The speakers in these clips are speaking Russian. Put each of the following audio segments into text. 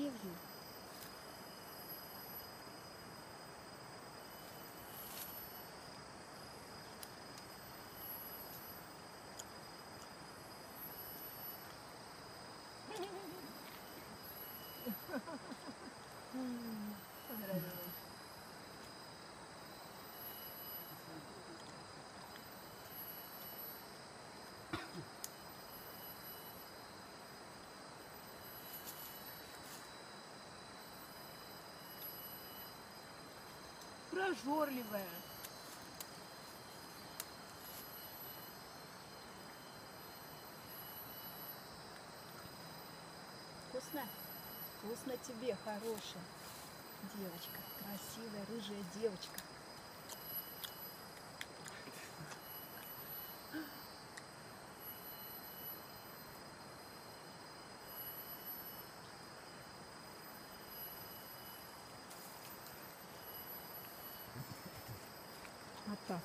give you. Прожорливая. Вкусно? Вкусно тебе, хорошая девочка. Красивая рыжая девочка. Ah, tá.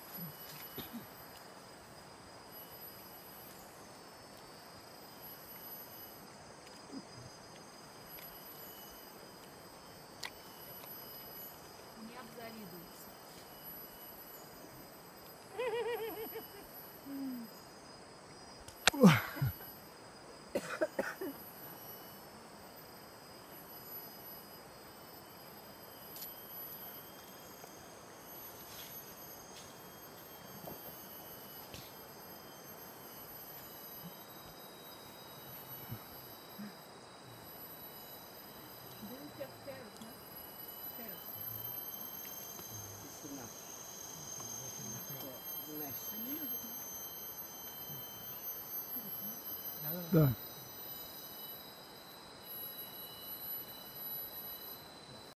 Да.